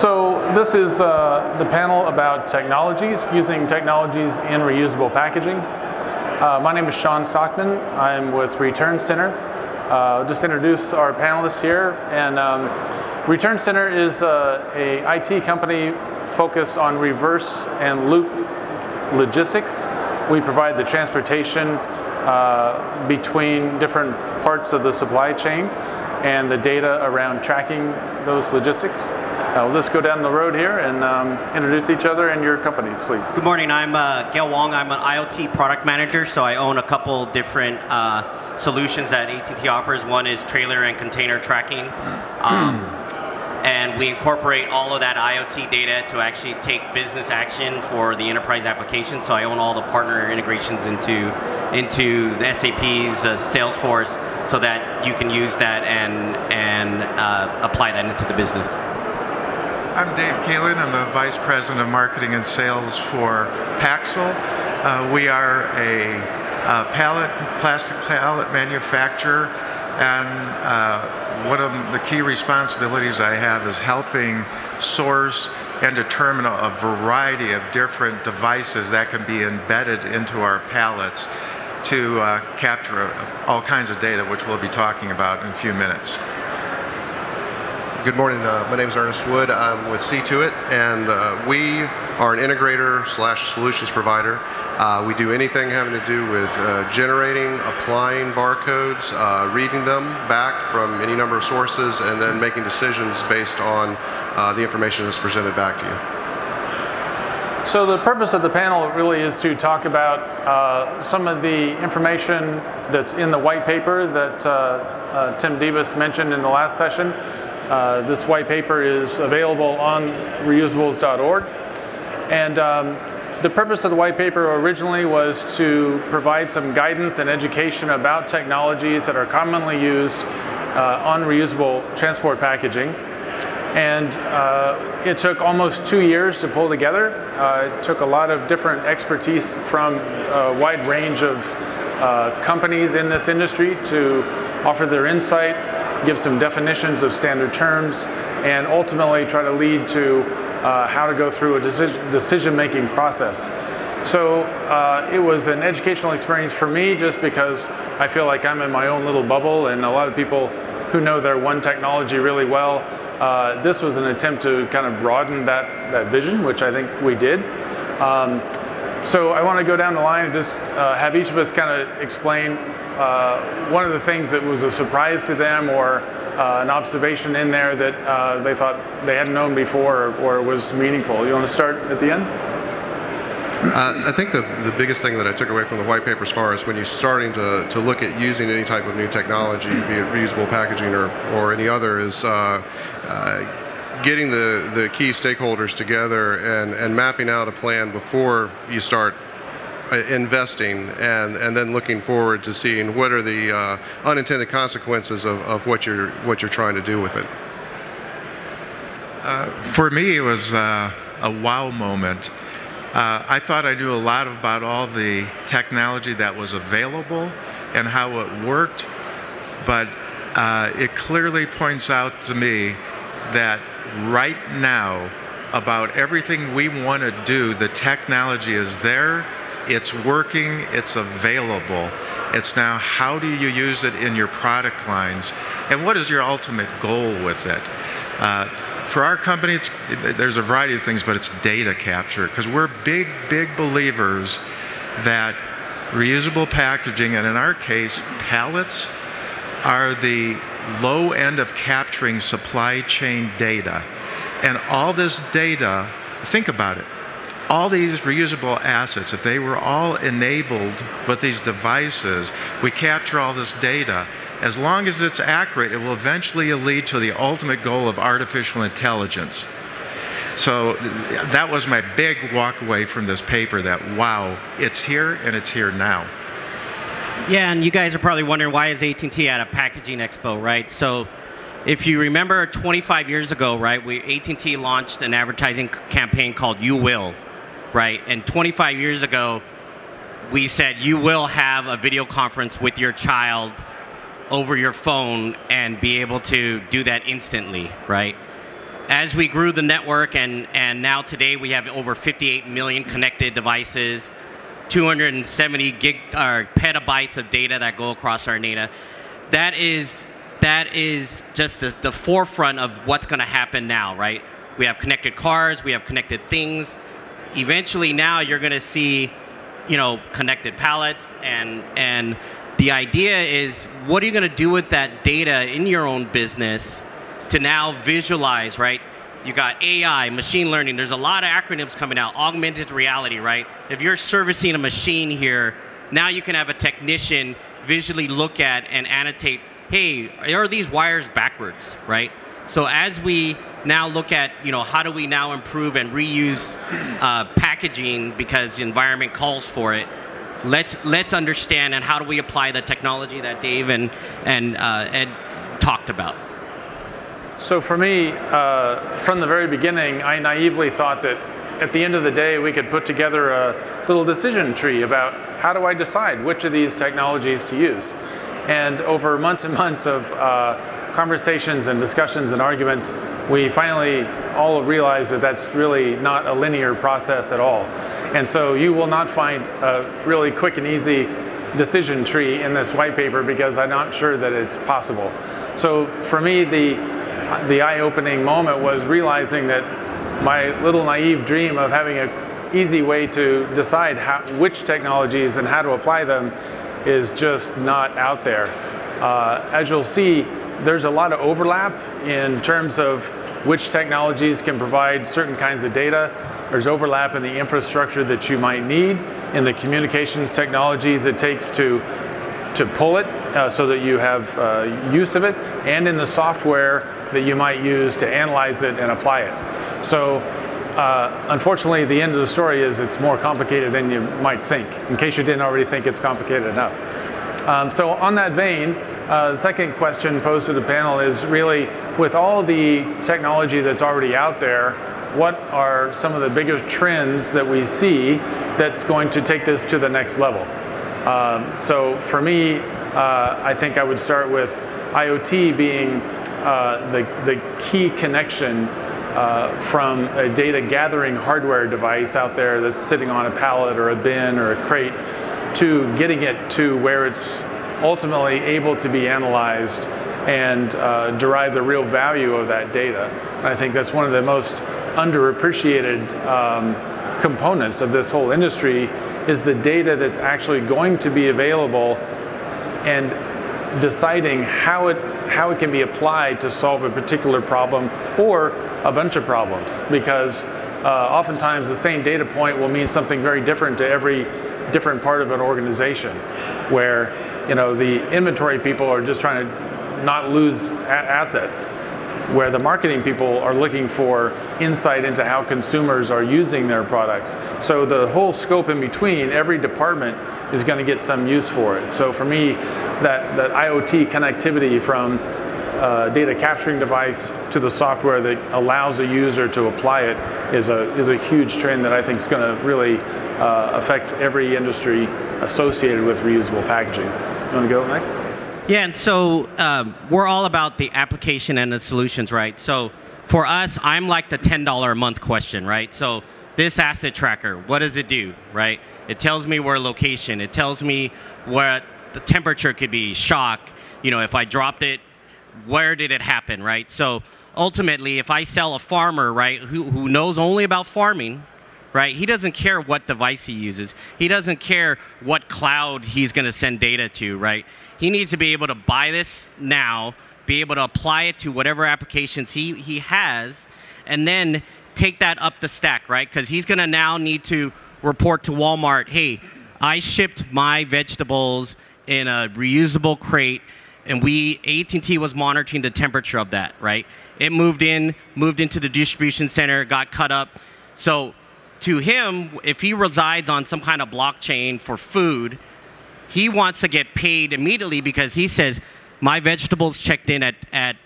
So this is uh, the panel about technologies, using technologies in reusable packaging. Uh, my name is Sean Stockman. I'm with Return Center. Uh, just introduce our panelists here. And um, Return Center is uh, a IT company focused on reverse and loop logistics. We provide the transportation uh, between different parts of the supply chain and the data around tracking those logistics. Uh, we'll just go down the road here and um, introduce each other and your companies, please. Good morning. I'm uh, Gail Wong. I'm an IoT product manager, so I own a couple different uh, solutions that AT&T offers. One is trailer and container tracking. Um, and we incorporate all of that IoT data to actually take business action for the enterprise application. So I own all the partner integrations into into the SAP's uh, Salesforce, so that you can use that and and uh, apply that into the business. I'm Dave Kalin. I'm the Vice President of Marketing and Sales for Paxxal. Uh, we are a uh, pallet, plastic pallet manufacturer, and uh, one of the key responsibilities I have is helping source and determine a variety of different devices that can be embedded into our pallets to uh, capture all kinds of data, which we'll be talking about in a few minutes. Good morning. Uh, my name is Ernest Wood. I'm with See2it, and uh, we are an integrator slash solutions provider. Uh, we do anything having to do with uh, generating, applying barcodes, uh, reading them back from any number of sources, and then making decisions based on uh, the information that's presented back to you. So the purpose of the panel really is to talk about some of the information that's in the white paper that Tim Debus mentioned in the last session. Uh, this white paper is available on reusables.org. And um, the purpose of the white paper originally was to provide some guidance and education about technologies that are commonly used uh, on reusable transport packaging. And uh, it took almost two years to pull together. Uh, it took a lot of different expertise from a wide range of uh, companies in this industry to offer their insight give some definitions of standard terms, and ultimately try to lead to uh, how to go through a decision, making process. So uh, it was an educational experience for me just because I feel like I'm in my own little bubble and a lot of people who know their one technology really well. Uh, this was an attempt to kind of broaden that, that vision, which I think we did. Um, so I want to go down the line and just uh, have each of us kind of explain uh, one of the things that was a surprise to them or uh, an observation in there that uh, they thought they hadn't known before or, or, was meaningful. You want to start at the end? Uh, I think the, the biggest thing that I took away from the white paper as far as when you're starting to, to look at using any type of new technology, be it reusable packaging or, or any other, is uh, uh, getting the, the key stakeholders together and, and mapping out a plan before you start investing and, and then looking forward to seeing what are the uh, unintended consequences of, of what you're what you're trying to do with it. Uh, for me, it was uh, a wow moment. Uh, I thought I knew a lot about all the technology that was available and how it worked, but uh, it clearly points out to me that right now, about everything we want to do, the technology is there it's working, it's available. It's now how do you use it in your product lines and what is your ultimate goal with it? Uh, for our company, there's a variety of things, but it's data capture because we're big, big believers that reusable packaging, and in our case, pallets, are the low end of capturing supply chain data. And all this data, think about it, all these reusable assets, if they were all enabled with these devices, we capture all this data. As long as it's accurate, it will eventually lead to the ultimate goal of artificial intelligence. So that was my big walk away from this paper that, wow, it's here and it's here now. Yeah, and you guys are probably wondering why is AT&T at a packaging expo, right? So if you remember 25 years ago, right, we AT&T launched an advertising campaign called You Will, right? And 25 years ago, we said you will have a video conference with your child over your phone and be able to do that instantly, right? as we grew the network, and, and now today we have over 58 million connected devices, 270 gig or petabytes of data that go across our data. That is that is just the, the forefront of what's going to happen now, right? We have connected cars, we have connected things. Eventually, now you're going to see, you know, connected pallets, and and the idea is, what are you going to do with that data in your own business to now visualize, right? You got AI, machine learning. There's a lot of acronyms coming out. Augmented reality, right? If you're servicing a machine here, now you can have a technician visually look at and annotate hey, are these wires backwards, right? So as we now look at, you know, how do we now improve and reuse uh, packaging because the environment calls for it, let's let's understand and how do we apply the technology that Dave and and uh, Ed talked about. So for me, uh, from the very beginning, I naively thought that at the end of the day, we could put together a little decision tree about how do I decide which of these technologies to use. And over months and months of uh, conversations and discussions and arguments, we finally all realized that that's really not a linear process at all. And so you will not find a really quick and easy decision tree in this white paper because I'm not sure that it's possible. So for me, the, the eye-opening moment was realizing that my little naive dream of having an easy way to decide how, which technologies and how to apply them is just not out there. Uh, as you'll see, there's a lot of overlap in terms of which technologies can provide certain kinds of data. There's overlap in the infrastructure that you might need, in the communications technologies it takes to, to pull it uh, so that you have uh, use of it, and in the software that you might use to analyze it and apply it. So uh, unfortunately, the end of the story is it's more complicated than you might think, in case you didn't already think it's complicated enough. Um, so on that vein, uh, the second question posed to the panel is really, with all the technology that's already out there, what are some of the biggest trends that we see that's going to take this to the next level? Um, so for me, uh, I think I would start with IoT being uh, the, the key connection uh, from a data gathering hardware device out there that's sitting on a pallet or a bin or a crate to getting it to where it's ultimately able to be analyzed and uh, derive the real value of that data. And I think that's one of the most underappreciated um, components of this whole industry is the data that's actually going to be available and deciding how it how it can be applied to solve a particular problem or a bunch of problems because uh, oftentimes the same data point will mean something very different to every different part of an organization where you know the inventory people are just trying to not lose assets where the marketing people are looking for insight into how consumers are using their products. So the whole scope in between, every department is going to get some use for it. So for me, that, that IoT connectivity from a data capturing device to the software that allows a user to apply it is a, is a huge trend that I think is going to really uh, affect every industry associated with reusable packaging. You want to go next? Yeah, and so um, we're all about the application and the solutions, right? So for us, I'm like the $10 a month question, right? So this asset tracker, what does it do, right? It tells me where location. It tells me what the temperature could be, shock. You know, if I dropped it, where did it happen, right? So ultimately, if I sell a farmer, right, who, who knows only about farming, right? He doesn't care what device he uses. He doesn't care what cloud he's going to send data to, right? He needs to be able to buy this now, be able to apply it to whatever applications he, he has, and then take that up the stack, right? Because he's going to now need to report to Walmart, hey, I shipped my vegetables in a reusable crate and we AT&T was monitoring the temperature of that, right? It moved in, moved into the distribution center, got cut up. So to him, if he resides on some kind of blockchain for food, he wants to get paid immediately because he says, my vegetables checked in at, at,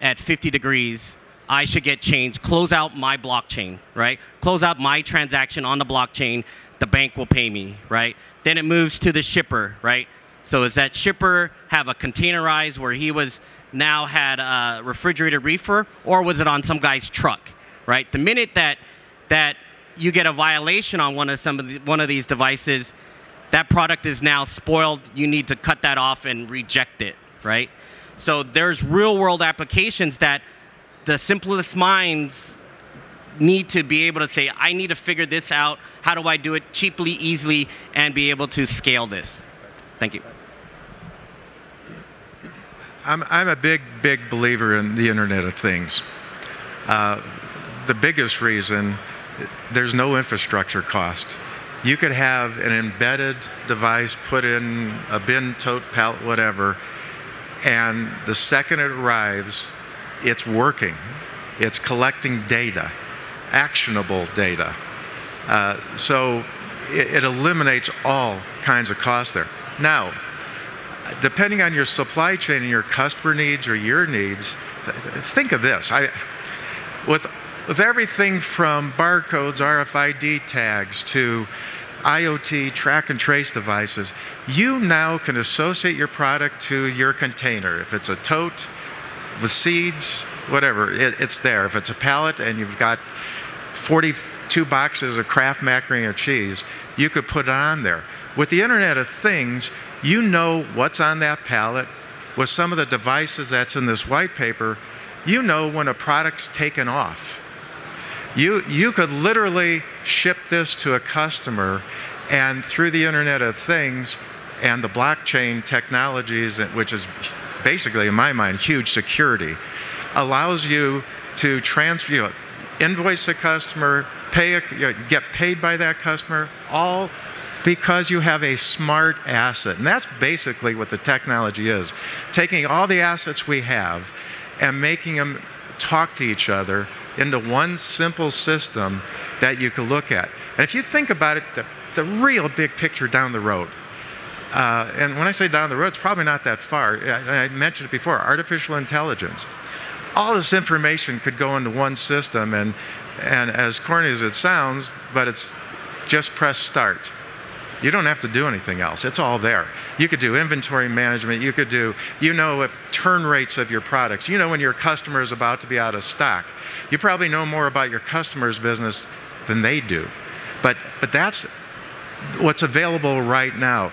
at 50 degrees. I should get changed. Close out my blockchain, right? Close out my transaction on the blockchain. The bank will pay me, right? Then it moves to the shipper, right? So does that shipper have a containerized where he was now had a refrigerated reefer, or was it on some guy's truck, right? The minute that that you get a violation on one of some of the, one of these devices, that product is now spoiled. You need to cut that off and reject it, right? So there's real world applications that the simplest minds need to be able to say, I need to figure this out. How do I do it cheaply, easily, and be able to scale this? Thank you. I'm, I'm a big, big believer in the Internet of Things. Uh, the biggest reason, there's no infrastructure cost. You could have an embedded device put in a bin, tote, pallet, whatever, and the second it arrives, it's working. It's collecting data, actionable data. Uh, so it, it eliminates all kinds of costs there. Now, depending on your supply chain and your customer needs or your needs, think of this. I, with, with everything from barcodes, RFID tags to IoT track and trace devices, you now can associate your product to your container. If it's a tote with seeds, whatever, it, it's there. If it's a pallet and you've got 42 boxes of Kraft macaroni and cheese, you could put it on there. With the Internet of Things, you know what's on that pallet. With some of the devices that's in this white paper, you know when a product's taken off. You, you could literally ship this to a customer, and through the Internet of Things and the blockchain technologies, which is basically, in my mind, huge security, allows you to transfer, you know, invoice a customer, pay a, you know, get paid by that customer, all because you have a smart asset. And that's basically what the technology is taking all the assets we have and making them talk to each other into one simple system that you can look at. And if you think about it, the, the real big picture down the road, uh, and when I say down the road, it's probably not that far. I, I mentioned it before artificial intelligence. All this information could go into one system, and, and as corny as it sounds, but it's just press start you don't have to do anything else. It's all there. You could do inventory management. You could do, you know, if turn rates of your products. You know when your customer is about to be out of stock. You probably know more about your customer's business than they do. But, but that's what's available right now.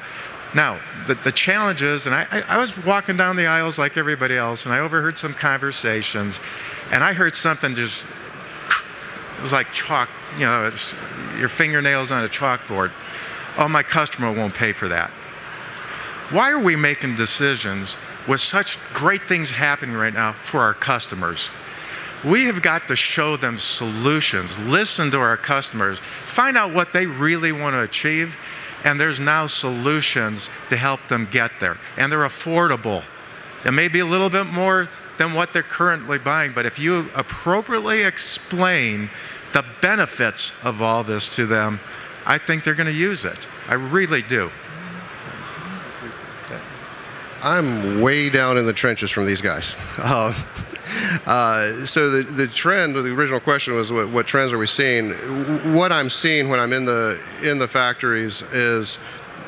Now, the, the challenge is, and I, I, I was walking down the aisles like everybody else, and I overheard some conversations, and I heard something just, it was like chalk, you know, your fingernails on a chalkboard oh, my customer won't pay for that. Why are we making decisions with such great things happening right now for our customers? We have got to show them solutions, listen to our customers, find out what they really want to achieve, and there's now solutions to help them get there. And they're affordable. It may be a little bit more than what they're currently buying, but if you appropriately explain the benefits of all this to them, I think they're going to use it. I really do. I'm way down in the trenches from these guys. Uh, uh, so the the trend, the original question was what, what, trends are we seeing? What I'm seeing when I'm in the in the factories is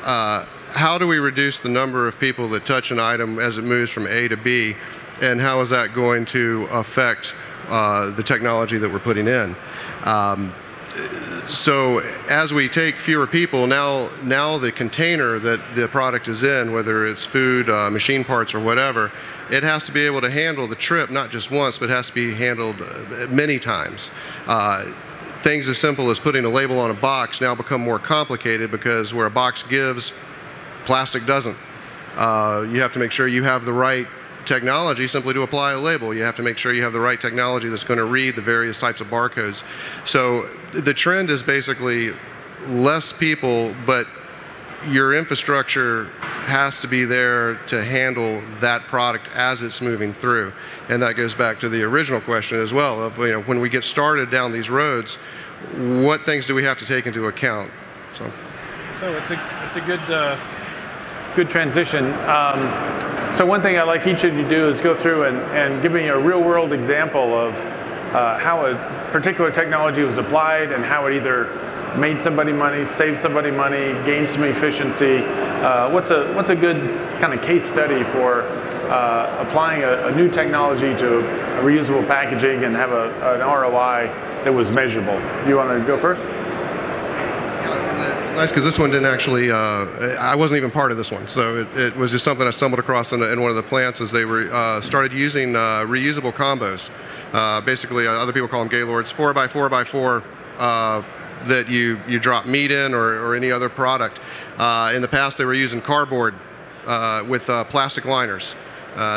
uh, how do we reduce the number of people that touch an item as it moves from A to B, and how is that going to affect uh, the technology that we're putting in? Um, so as we take fewer people, now now the container that the product is in, whether it's food, uh, machine parts, or whatever, it has to be able to handle the trip not just once, but it has to be handled uh, many times. Uh, things as simple as putting a label on a box now become more complicated because where a box gives, plastic doesn't. Uh, you have to make sure you have the right technology simply to apply a label. You have to make sure you have the right technology that's going to read the various types of barcodes. So the trend is basically less people, but your infrastructure has to be there to handle that product as it's moving through. And that goes back to the original question as well of you know when we get started down these roads, what things do we have to take into account? So, so it's a it's a good uh, good transition. Um, so one thing I'd like each of you to do is go through and, and give me a real world example of uh, how a particular technology was applied and how it either made somebody money, saved somebody money, gained some efficiency. Uh, what's a what's a good kind of case study for uh, applying a, a, new technology to reusable packaging and have a, an ROI that was measurable? Do you want to go first? It's nice because this one didn't actually, uh, I wasn't even part of this one. So it, it, was just something I stumbled across in, in one of the plants as they were uh, started using uh, reusable combos. Uh, basically, uh, other people call them Gaylords, 4x4x4 uh, that you, you drop meat in or, or any other product. in the past, they were using cardboard with plastic liners.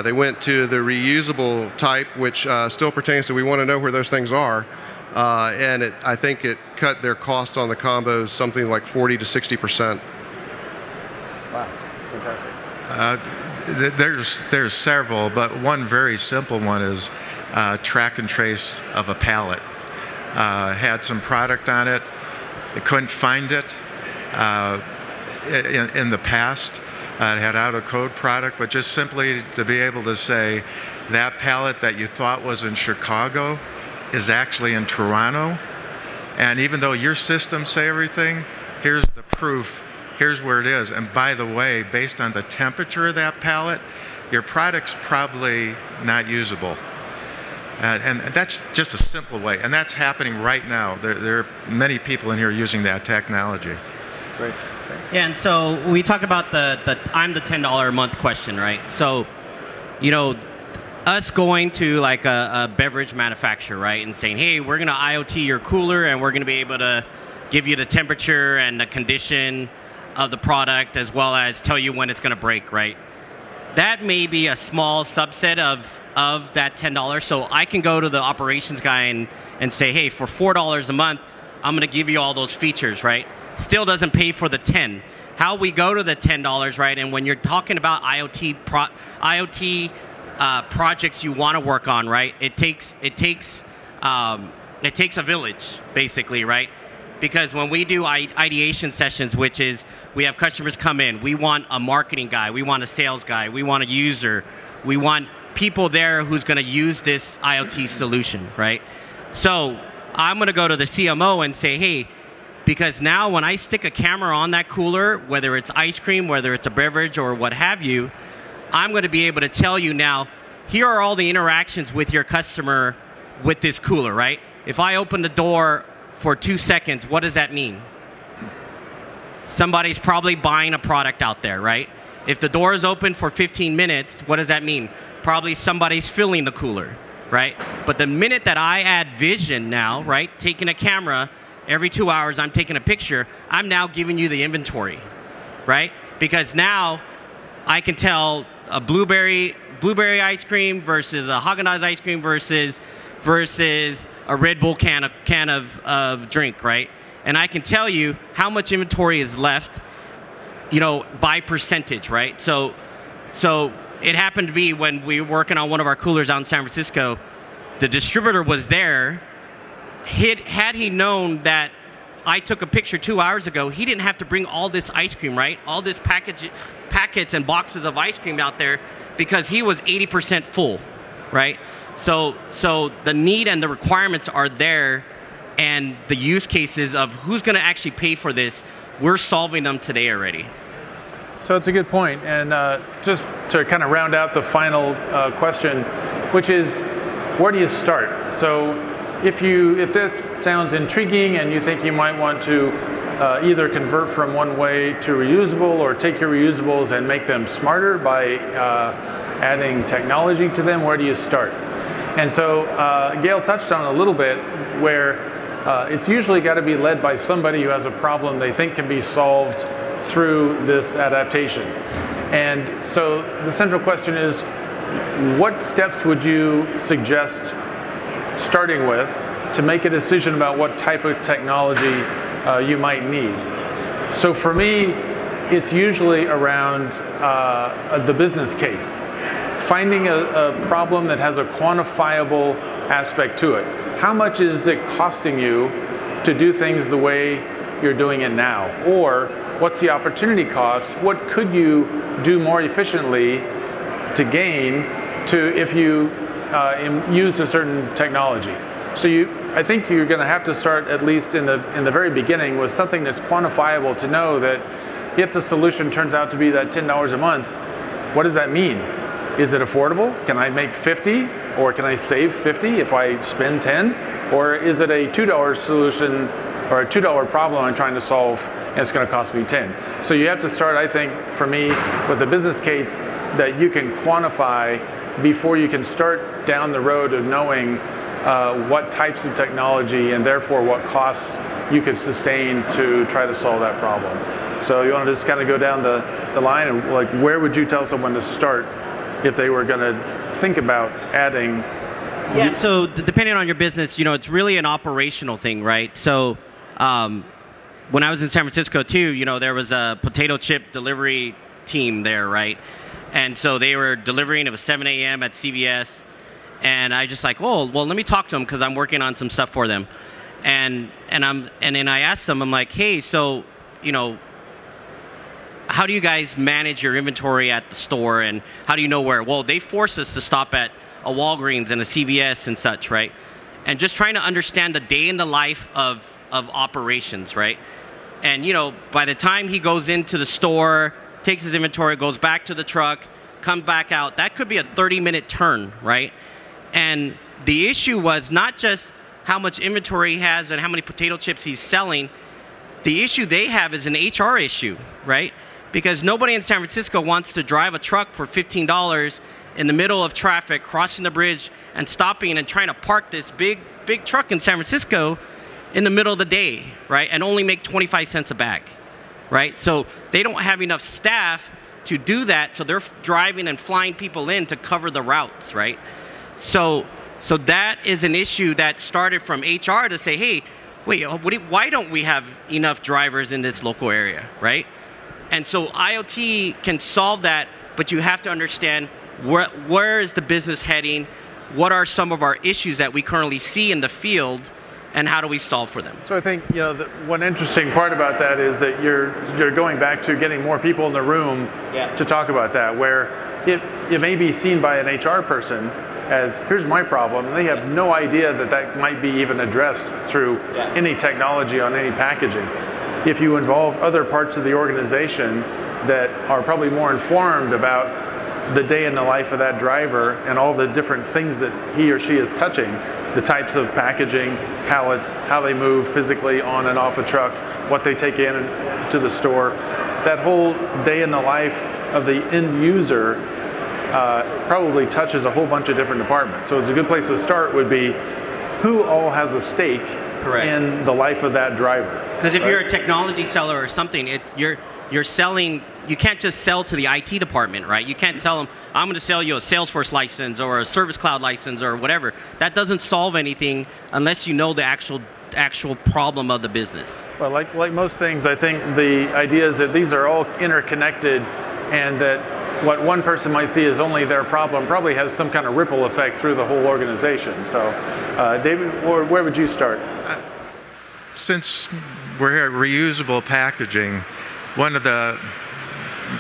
They went to the reusable type, which still pertains to we want to know where those things are. Uh, and it, I think it cut their cost on the combos something like 40 to 60 percent. Wow, that's fantastic. Uh, there's there's several, but one very simple one is uh, track and trace of a pallet. Uh, had some product on it, they couldn't find it uh, in, in, the past. Uh, it had out of code product, but just simply to be able to say that pallet that you thought was in Chicago is actually in Toronto. And even though your systems say everything, here's the proof, here's where it is. And by the way, based on the temperature of that pallet, your product's probably not usable. Uh, and that's just a simple way. And that's happening right now. There, there are many people in here using that technology. Great. Yeah, and so we talked about the, the I'm the $10 a month question, right? So, you know, us going to like a, a, beverage manufacturer, right, and saying, hey, we're going to IoT your cooler and we're going to be able to give you the temperature and the condition of the product as well as tell you when it's going to break, right? That may be a small subset of, of that $10. So I can go to the operations guy and, and say, hey, for $4 a month, I'm going to give you all those features, right? Still doesn't pay for the 10. How we go to the $10, right? And when you're talking about IoT, pro, IoT uh, projects you want to work on, right? It takes it takes um, it takes a village, basically, right? Because when we do ideation sessions, which is we have customers come in, we want a marketing guy, we want a sales guy, we want a user, we want people there who's going to use this IoT solution, right? So I'm going to go to the CMO and say, hey, because now when I stick a camera on that cooler, whether it's ice cream, whether it's a beverage or what have you, I'm going to be able to tell you now, here are all the interactions with your customer with this cooler, right? If I open the door for two seconds, what does that mean? Somebody's probably buying a product out there, right? If the door is open for 15 minutes, what does that mean? Probably somebody's filling the cooler, right? But the minute that I add vision now, right, taking a camera, every two hours I'm taking a picture, I'm now giving you the inventory, right? Because now I can tell a blueberry blueberry ice cream versus a Haagen-Dazs ice cream versus versus a Red Bull can of can of, of drink, right? And I can tell you how much inventory is left, you know, by percentage, right? So so it happened to be when we were working on one of our coolers out in San Francisco, the distributor was there. Had he known that I took a picture two hours ago, he didn't have to bring all this ice cream, right? All this package, packets and boxes of ice cream out there because he was 80% full, right? So, so the need and the requirements are there, and the use cases of who's going to actually pay for this, we're solving them today already. So it's a good point. And uh, just to kind of round out the final uh, question, which is, where do you start? So if you if this sounds intriguing and you think you might want to uh, either convert from one way to reusable or take your reusables and make them smarter by uh, adding technology to them, where do you start? And so uh, Gail touched on a little bit where uh, it's usually got to be led by somebody who has a problem they think can be solved through this adaptation. And so the central question is, what steps would you suggest starting with to make a decision about what type of technology uh, you might need. So for me, it's usually around uh, the business case. Finding a, a problem that has a quantifiable aspect to it. How much is it costing you to do things the way you're doing it now? Or what's the opportunity cost? What could you do more efficiently to gain to if you uh, use a certain technology? So you, I think you're going to have to start at least in the in the very beginning with something that's quantifiable to know that if the solution turns out to be that ten dollars a month, what does that mean? Is it affordable? Can I make 50 or can I save 50 if I spend 10? Or is it a $2 solution or a $2 problem I'm trying to solve and it's going to cost me 10? So you have to start, I think, for me, with a business case that you can quantify before you can start down the road of knowing uh, what types of technology and therefore what costs you could sustain to try to solve that problem. So you want to just kind of go down the, the line and like where would you tell someone to start if they were going to think about adding yeah so d- depending on your business you know it's really an operational thing right? So um, when i was in san francisco too you know there was a potato chip delivery team there right? And so they were delivering it was 7 a.m at cvs and i just like oh well let me talk to them because i'm working on some stuff for them and and i'm and then i asked them i'm like hey so you know how do you guys manage your inventory at the store and how do you know where? Well, they force us to stop at a Walgreens and a CVS and such, right? And just trying to understand the day in the life of, of operations, right? And, you know, by the time he goes into the store, takes his inventory, goes back to the truck, comes back out, that could be a 30 minute turn, right? And the issue was not just how much inventory he has and how many potato chips he's selling. The issue they have is an HR issue, right? because nobody in San Francisco wants to drive a truck for $15 in the middle of traffic, crossing the bridge and stopping and trying to park this big, big truck in San Francisco in the middle of the day, right? And only make 25 cents a bag, right? So they don't have enough staff to do that, so they're driving and flying people in to cover the routes, right? So, so that is an issue that started from HR to say, hey, wait, uh, why don't we have enough drivers in this local area, right? And so IoT can solve that, but you have to understand where, where is the business heading, what are some of our issues that we currently see in the field, and how do we solve for them? So I think you know the, one interesting part about that is that you're you're going back to getting more people in the room yeah. to talk about that, where it it may be seen by an HR person as here's my problem, and they have no idea that that might be even addressed through yeah. any technology on any packaging if you involve other parts of the organization that are probably more informed about the day in the life of that driver and all the different things that he or she is touching, the types of packaging, pallets, how they move physically on and off a truck, what they take in to the store. That whole day in the life of the end user uh, probably touches a whole bunch of different departments. So it's a good place to start would be who all has a stake Correct. in the life of that driver. Because if right? you're a technology seller or something, it, you're you're selling. You can't just sell to the IT department, right? You can't tell them, "I'm going to sell you a Salesforce license or a Service Cloud license or whatever." That doesn't solve anything unless you know the actual actual problem of the business. Well, like like most things, I think the idea is that these are all interconnected, and that what one person might see as only their problem probably has some kind of ripple effect through the whole organization. So, uh, David, where, where, would you start? Uh, since we're at reusable packaging, one of the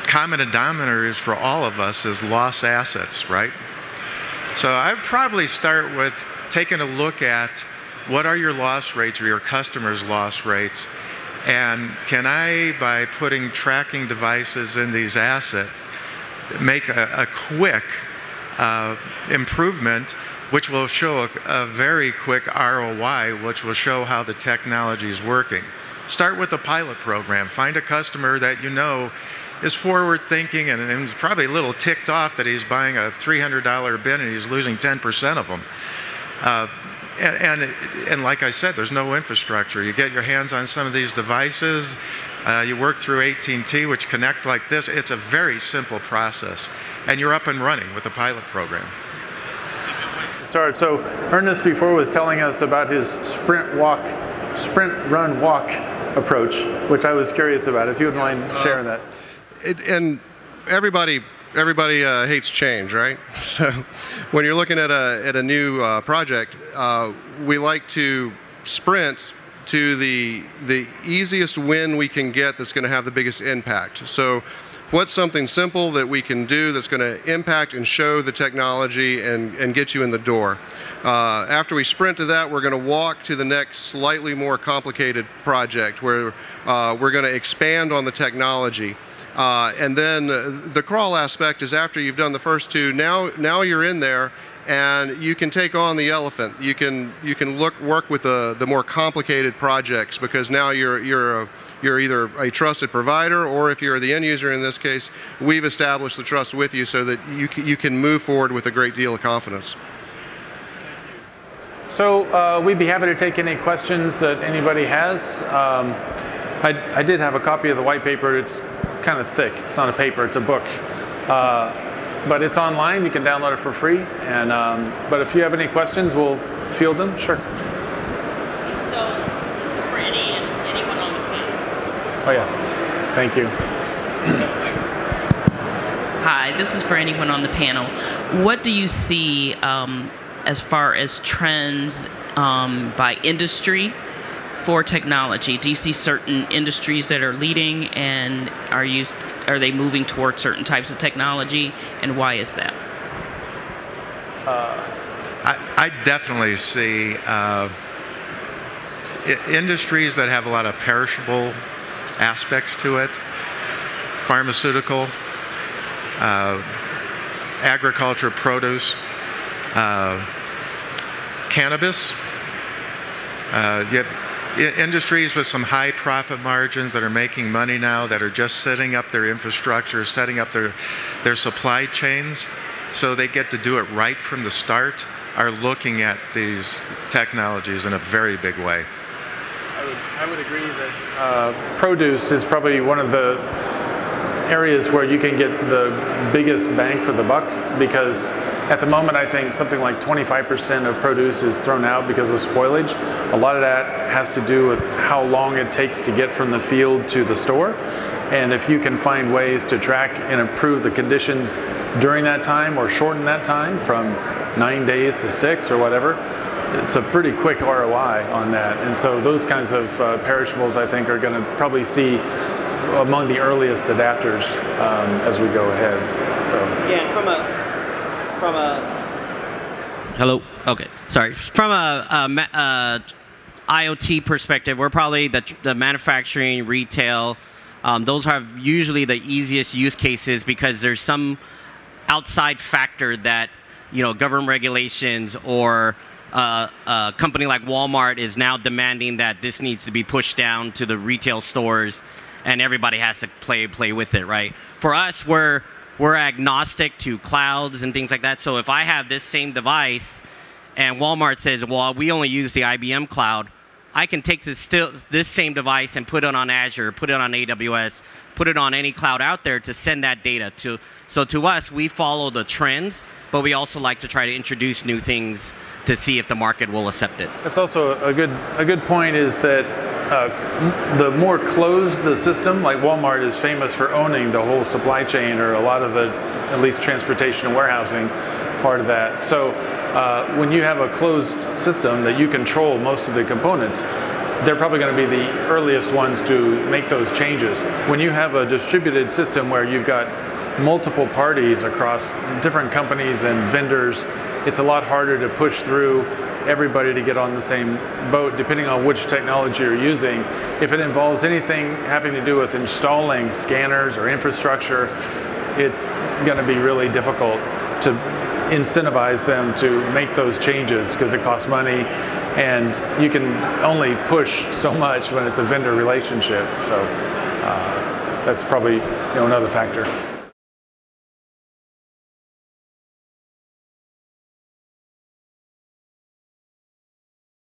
common denominators for all of us is lost assets, right? So I'd probably start with taking a look at what are your loss rates or your customers' loss rates, and can I, by putting tracking devices in these assets, make a, a quick uh, improvement which will show a, a, very quick ROI, which will show how the technology is working. Start with a pilot program. Find a customer that you know is forward thinking and, and is probably a little ticked off that he's buying a $300 bin and he's losing 10% of them. Uh, and, and, and, like I said, there's no infrastructure. You get your hands on some of these devices, uh, you work through AT&T, which connect like this. It's a very simple process, and you're up and running with the pilot program. Start. So Ernest before was telling us about his sprint walk, sprint run walk approach, which I was curious about. If you wouldn't mind uh, sharing that. It, and everybody everybody uh, hates change, right? So when you're looking at a, at a new uh, project, uh, we like to sprint to the, the easiest win we can get that's going to have the biggest impact. So what's something simple that we can do that's going to impact and show the technology and, and get you in the door. Uh, after we sprint to that, we're going to walk to the next slightly more complicated project where uh, we're going to expand on the technology. Uh, and then the crawl aspect is after you've done the first two, now, now you're in there and you can take on the elephant. You can, you can look, work with the, the more complicated projects because now you're, you're, a, you're either a trusted provider or if you're the end user in this case, we've established the trust with you so that you, you can move forward with a great deal of confidence. So uh, we'd be happy to take any questions that anybody has. Um, I, I, did have a copy of the white paper. It's kind of thick. It's not a paper, it's a book. Uh, but it's online. You can download it for free. And um, But if you have any questions, we'll field them. Sure. So, for any, anyone on the panel? Oh, yeah. Thank you. Hi, this is for anyone on the panel. What do you see um, as far as trends um, by industry for technology? Do you see certain industries that are leading, and are you are they moving towards certain types of technology, and why is that? Uh, I, I, definitely see uh, industries that have a lot of perishable aspects to it, pharmaceutical, uh, agriculture, produce, uh, cannabis. Uh, you have industries with some high profit margins that are making money now that are just setting up their infrastructure, setting up their, their supply chains so they get to do it right from the start are looking at these technologies in a very big way. Would agree that uh, produce is probably one of the areas where you can get the biggest bang for the buck because at the moment I think something like 25% of produce is thrown out because of spoilage. A lot of that has to do with how long it takes to get from the field to the store. And if you can find ways to track and improve the conditions during that time or shorten that time from nine days to six or whatever, it's a pretty quick ROI on that. And so those kinds of uh, perishables I think are going to probably see among the earliest adapters um, as we go ahead. So yeah, and from a from a hello, okay, sorry, from a, a, a IoT perspective, we're probably the, the manufacturing, retail. Um, those are usually the easiest use cases because there's some outside factor that you know government regulations or uh, a company like Walmart is now demanding that this needs to be pushed down to the retail stores and everybody has to play play with it, right? For us, we're we're agnostic to clouds and things like that. So if I have this same device and Walmart says, "Well, we only use the IBM cloud," I can take this still this same device and put it on Azure, put it on AWS, put it on any cloud out there to send that data to. So to us, we follow the trends, but we also like to try to introduce new things to see if the market will accept it. That's also a good a good point is that uh, the more closed the system, like Walmart is famous for owning the whole supply chain or a lot of the, at least transportation and warehousing part of that. So uh, when you have a closed system that you control most of the components, they're probably going to be the earliest ones to make those changes. When you have a distributed system where you've got multiple parties across different companies and vendors, it's a lot harder to push through everybody to get on the same boat depending on which technology you're using. If it involves anything having to do with installing scanners or infrastructure, it's going to be really difficult to incentivize them to make those changes because it costs money and you can only push so much when it's a vendor relationship. So uh, that's probably you know, another factor.